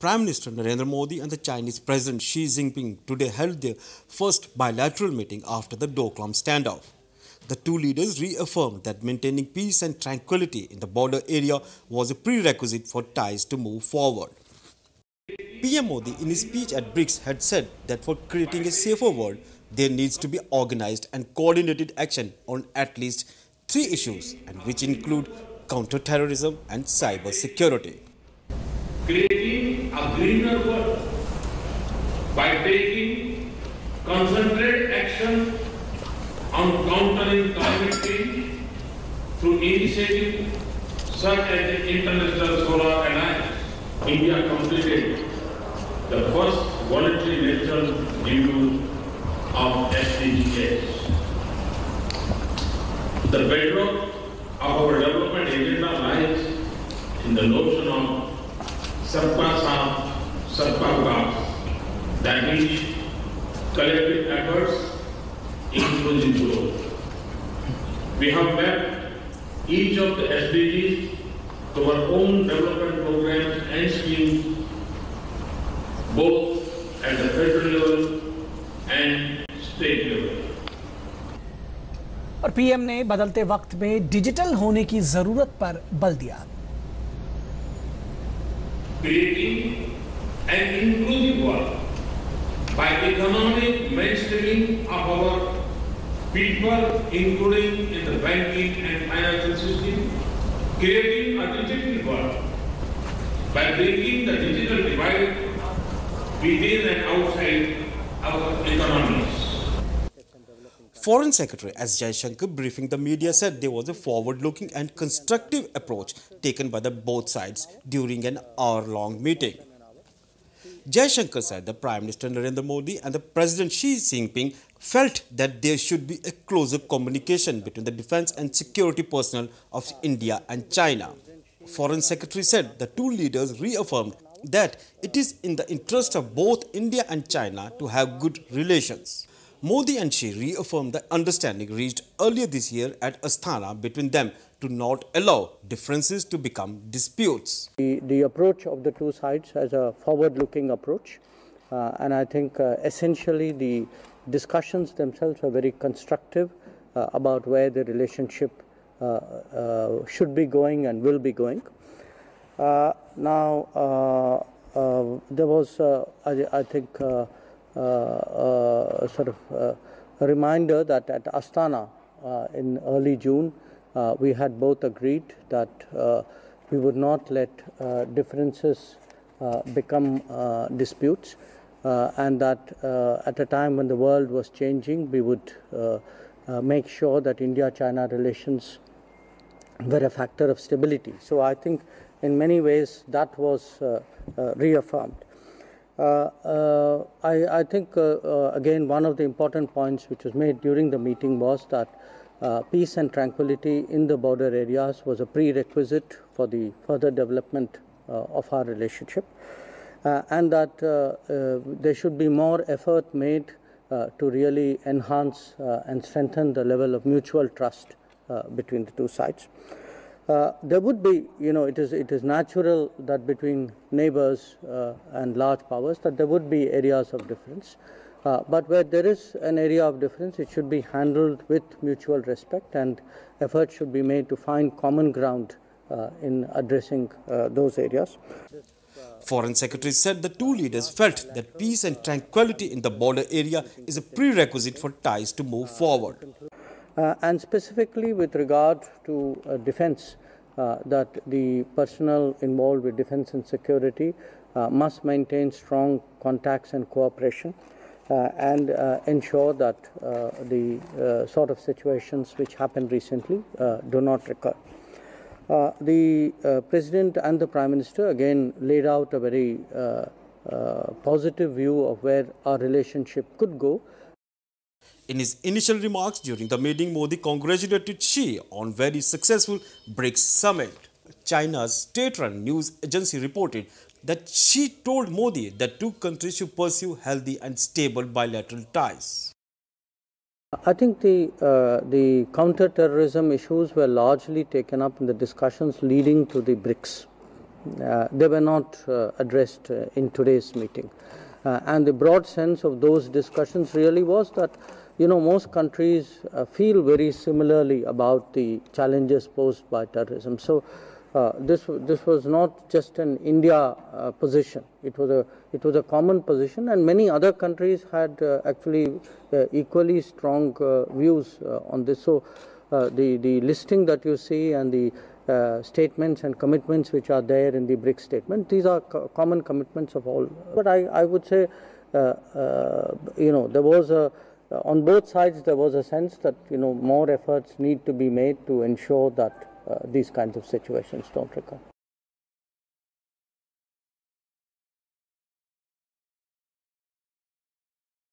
Prime Minister Narendra Modi and the Chinese President Xi Jinping today held their first bilateral meeting after the Doklam standoff. The two leaders reaffirmed that maintaining peace and tranquility in the border area was a prerequisite for ties to move forward. PM Modi in his speech at BRICS had said that for creating a safer world, there needs to be organized and coordinated action on at least three issues and which include counter-terrorism and cyber security. A greener world by taking concentrated action on countering climate change through initiatives such as the International Solar Alliance. India completed the first voluntary natural review of SDGs. The bedrock of our development agenda lies in the notion of Sabka Saath Sabka Vikas that collective efforts inclusion growth we have met each of the S D Gs to our own development programme and scheme both at the federal level and state level और PM ने बदलते वक्त में digital होने की ज़रूरत पर बल दिया। Creating an inclusive world by economic mainstreaming of our people, including in the banking and financial system, creating a digital world by breaking the digital divide within and outside our economies. Foreign Secretary S. Jaishankar briefing the media said there was a forward-looking and constructive approach taken by the both sides during an hour-long meeting. Jaishankar said the Prime Minister Narendra Modi and the President Xi Jinping felt that there should be a closer communication between the defense and security personnel of India and China. Foreign Secretary said the two leaders reaffirmed that it is in the interest of both India and China to have good relations. Modi and Xi reaffirmed the understanding reached earlier this year at Astana between them to not allow differences to become disputes. The, the approach of the two sides has a forward-looking approach, uh, and I think uh, essentially the discussions themselves are very constructive uh, about where the relationship uh, uh, should be going and will be going. Uh, now, there was, I, I, think, Uh, uh, sort of a reminder that at Astana in early June, uh, we had both agreed that uh, we would not let uh, differences become disputes and that at a time when the world was changing, we would make sure that India-China relations were a factor of stability. So I think in many ways that was reaffirmed. Uh, uh, I, I, think, uh, uh, again, one of the important points which was made during the meeting was that uh, peace and tranquility in the border areas was a prerequisite for the further development uh, of our relationship, and that there should be more effort made to really enhance and strengthen the level of mutual trust between the two sides. Uh, there would be, you know, it is, it is natural that between neighbors uh, and large powers that there would be areas of difference. Uh, but where there is an area of difference, it should be handled with mutual respect and efforts should be made to find common ground uh, in addressing uh, those areas. Foreign Secretary said the two leaders felt that peace and tranquility in the border area is a prerequisite for ties to move forward. Uh, and specifically with regard to uh, defense, uh, that the personnel involved with defense and security must maintain strong contacts and cooperation. Uh, and uh, ensure that uh, the sort of situations which happened recently do not recur. the President and the Prime Minister again laid out a very positive view of where our relationship could go in his initial remarks during the meeting, Modi congratulated Xi on very successful BRICS summit. China's state-run news agency reported that Xi told Modi that two countries should pursue healthy and stable bilateral ties. I think the uh, the counter-terrorism issues were largely taken up in the discussions leading to the BRICS uh, they were not uh, addressed uh, in today's meeting. Uh, and the broad sense of those discussions really was that, you know, most countries uh, feel very similarly about the challenges posed by terrorism. So uh, this this was not just an India uh, position. It was a it was a common position, and many other countries had uh, actually uh, equally strong uh, views uh, on this. So the the listing that you see and the statements and commitments which are there in the BRICS statement, these are co common commitments of all. But I I would say, you know, there was a on both sides there was a sense that you know more efforts need to be made to ensure that uh, these kinds of situations don't recur.